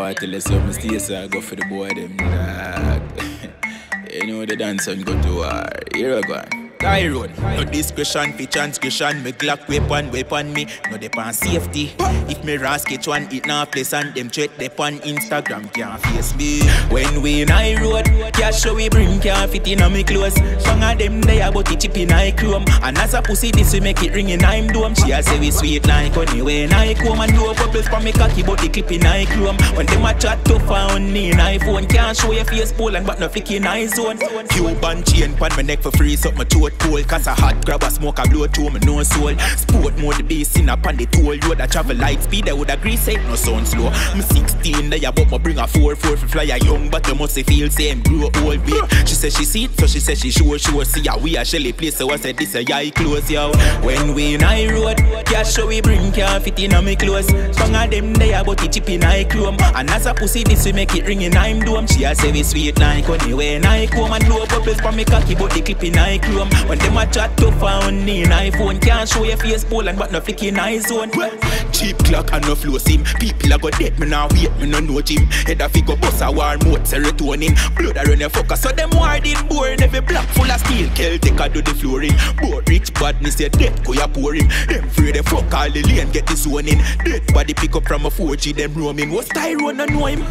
Tell you something, stay so I go for the boy them dog. you know the dance and go to war. Here I go. I run. No discretion for transgression. Me Glock weapon, weapon me. No depend safety. If me ras catch one, it place and them threat depend Instagram can't face me. When we in I road, cash show we bring can't fit in on me clothes. Some of them they about it chip in I chrome. And as a pussy this we make it ring in I'm dome. She a say we sweet like honey when I come and do bubbles for me cocky but the clip in I chrome. When them a chat tough on me in iPhone can't show your face Poland but no flick in zone. Cuban chain pan my neck for free so my throat cold Cause a hot grab a smoke a blow through me no soul Sport mode the bass in up on the toll road. I travel light speed I would agree say no sound slow. Me 16 there but me bring a 4 4 for fly a young but you must feel same. Grow old babe She say she see it so she say she sure sure see ya we a shelly place so I said this uh, a eye close yo. When we in I road cash show we bring can't fit in on me clothes. Some of them there but it chip in I chrome. And as a pussy this we make it ring in I'm dome. She a say we sweet like honey when I come and blow bubbles for me cocky but the clip in I chrome When them a chat tough on me in iPhone. Can't show your face Poland but no flick eyes eye zone Cheap clock and no flow sim. People a go dead me now wait me no know Jim. Head a figure bust a war mode serotonin Blood a run your fucker so them ward it boring. Every block full of steel. Celtic a do the flooring. Both rich badness say death go ya pour him Them free the fuck all the lane get the zone in. Dead body pick up from a 4G them roaming. What's Tyrone and know him?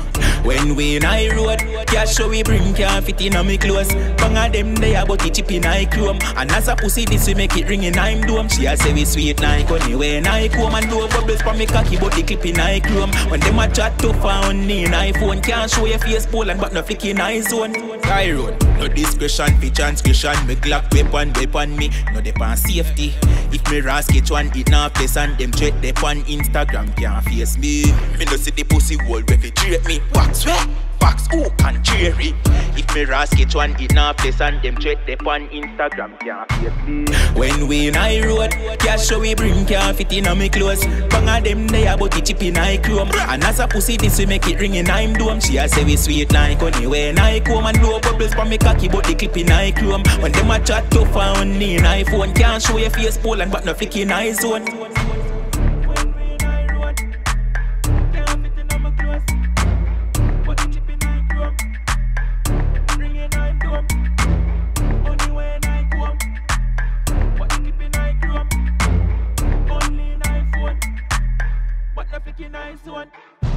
When we in high road Cash show we bring can't fit in on me clothes. Bang of them there but it chip in I chrome. And as a pussy this we make it ring in I'm dome. She a say we sweet like honey when I come. And do bubbles for me cocky but the clip in I chrome. When them a chat tough on me in iPhone Can't show your face Poland but no flick in I zone. Road No discretion for transgression. Me Glock weapon weapon me. No depend safety. If me ras catch one it now place And them threat. Depend Instagram can't face me. Me no see the pussy wall refrigerate me. Wax where? Fox who can cherry If me ras catch one it now place and them threat depend Instagram can't face me When we in high road Cash show we bring can't fit in on me clothes. Bang of them there about it chip in I chrome. And as a pussy this we make it ring in I'm dome. She a say we sweet like honey when I come. And blow bubbles for me cocky but the clip in I chrome. When them a chat tough on me in iPhone Can't show your face Poland but no flick in I zone Nice one.